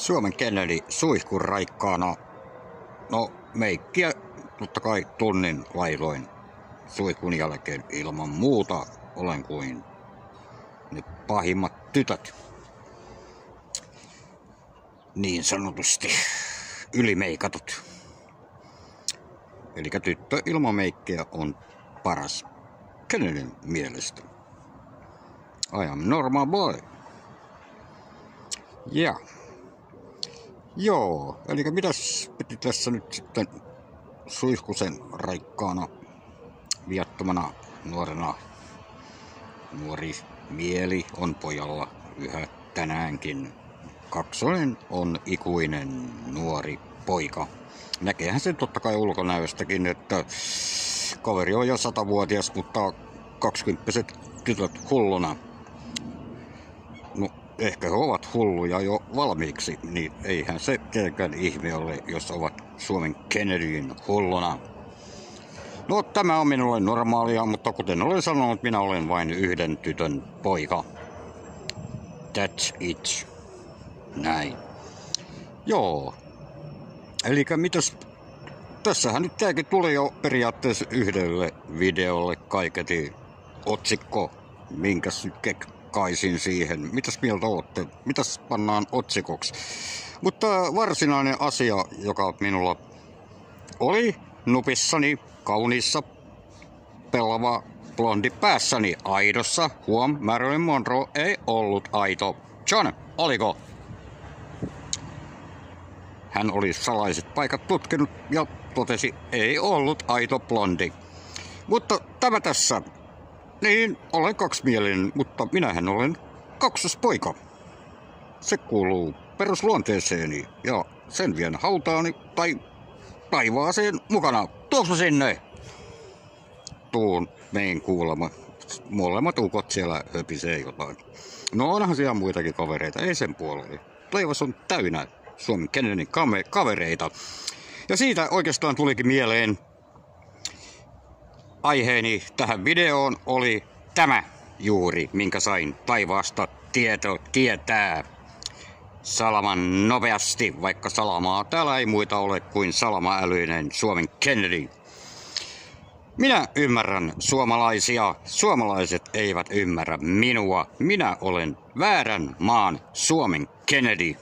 Suomen Kennedy suihkun raikkaana. No, meikkiä totta kai tunnin lailoin suihkun jälkeen ilman muuta olen kuin ne pahimmat tytöt. Niin sanotusti ylimeikatut. Eli tyttö ilman meikkiä on paras Kennedyn mielestä. I am normal boy. Yeah. Joo, eli mitäs piti tässä nyt sitten suihkusen raikkaana viattomana nuorena nuori mieli on pojalla yhä tänäänkin. Kaksonen on ikuinen nuori poika. Näkeehän sen totta kai ulkonäöstäkin, että kaveri on jo satavuotias, mutta kaksikymppiset tytöt hulluna ehkä he ovat hulluja jo valmiiksi, niin eihän se tietenkään ihme ole, jos ovat Suomen Kennedyin hulluna. No tämä on minulle normaalia, mutta kuten olen sanonut, minä olen vain yhden tytön poika. That's it. Näin. Joo. Eli mitäs... Tässähän nyt tämäkin tuli jo periaatteessa yhdelle videolle kaiketi otsikko, minkäs nyt kaisin siihen. Mitäs mieltä olette? Mitäs pannaan otsikoksi? Mutta varsinainen asia, joka minulla oli nupissani, kauniissa, pelava blondi päässäni, aidossa, huom, Marilyn Monroe ei ollut aito. John, oliko? Hän oli salaiset paikat tutkinut ja totesi, ei ollut aito blondi. Mutta tämä tässä niin, olen kaksimielinen, mutta minähän olen kaksospoika. Se kuuluu perusluonteeseeni ja sen vien hautaani tai taivaaseen mukana. Tuossa sinne! Tuun mein kuulema. Molemmat ukot siellä höpisee jotain. No onhan siellä muitakin kavereita, ei sen puoleen. Taivas on täynnä Suomen Kennedyn kavereita. Ja siitä oikeastaan tulikin mieleen aiheeni tähän videoon oli tämä juuri, minkä sain taivaasta tieto tietää. Salaman nopeasti, vaikka salamaa täällä ei muita ole kuin salama-älyinen Suomen Kennedy. Minä ymmärrän suomalaisia, suomalaiset eivät ymmärrä minua. Minä olen väärän maan Suomen Kennedy.